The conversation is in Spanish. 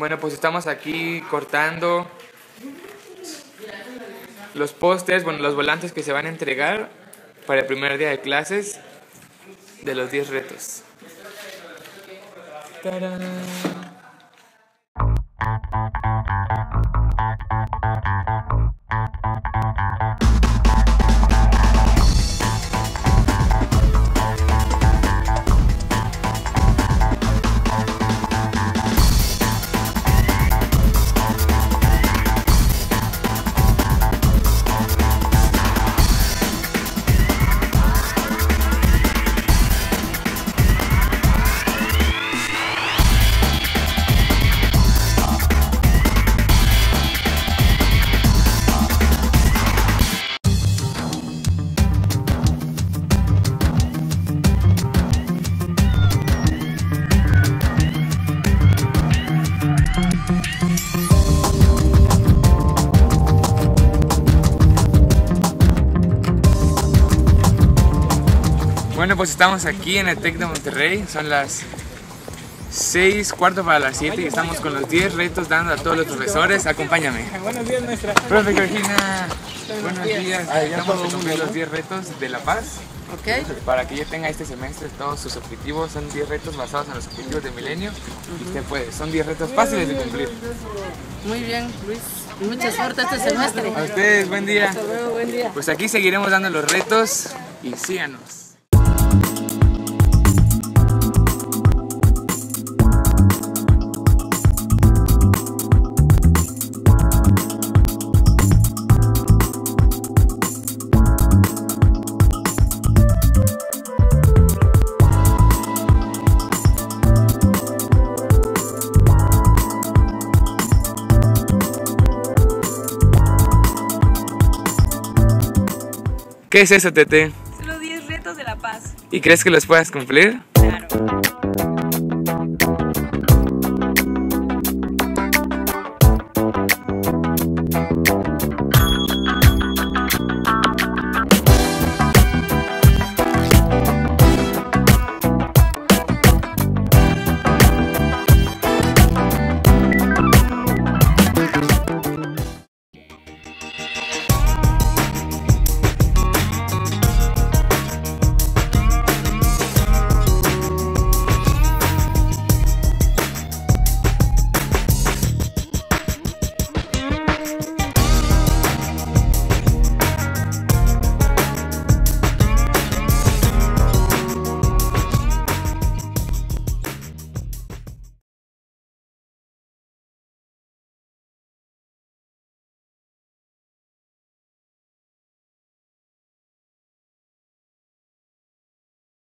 Bueno, pues estamos aquí cortando los pósters, bueno, los volantes que se van a entregar para el primer día de clases de los 10 retos. ¡Tarán! Bueno, pues estamos aquí en el TEC de Monterrey, son las 6, cuarto para las 7 y estamos con los 10 retos dando a todos los profesores. Acompáñame. Buenos días, maestra. Profe Georgina, buenos días. Estamos a cumplir los 10 retos de La Paz. Ok, Para que ya tenga este semestre todos sus objetivos, son 10 retos basados en los objetivos de milenio. Y usted puede, son 10 retos fáciles de cumplir. muy bien, Luis. Mucha suerte este semestre. A ustedes, buen día. Hasta luego, buen día. Pues aquí seguiremos dando los retos y síganos. ¿Qué es eso, Tete? Los 10 retos de la paz. ¿Y crees que los puedas cumplir? Claro.